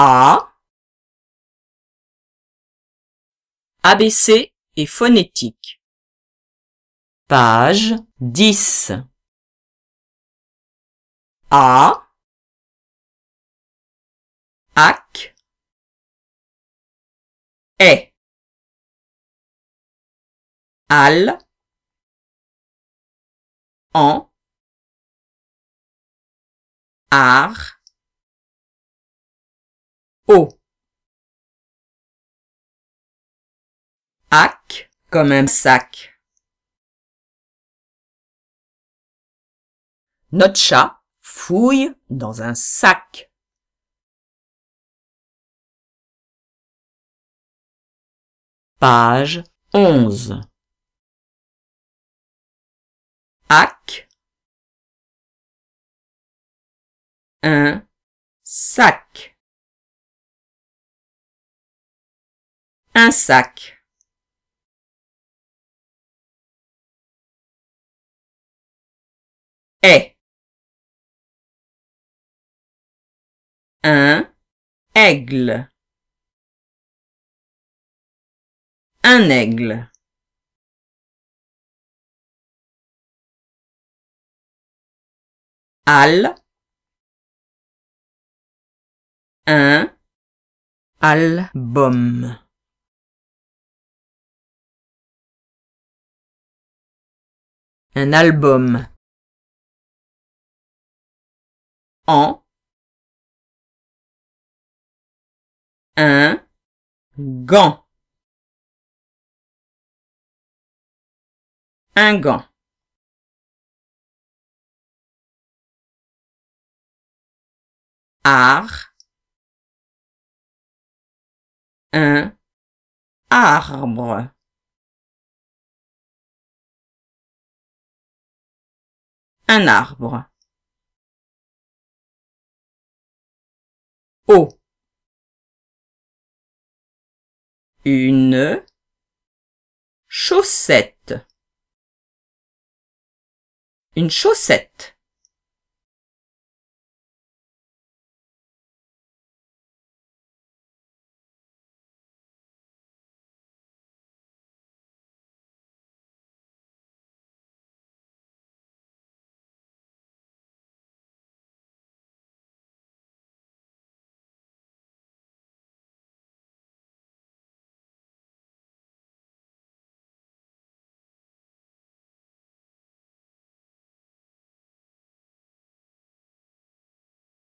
A ABC et phonétique. Page 10. A Ac Est Al En Ar O Ac comme un sac. Notre chat fouille dans un sac. Page 11 Ac Un sac Un sac. Est Un aigle. Un aigle. Al. Un album Un album. En. Un. Gant. Un gant. Art. Un arbre Un arbre. O Une chaussette. Une chaussette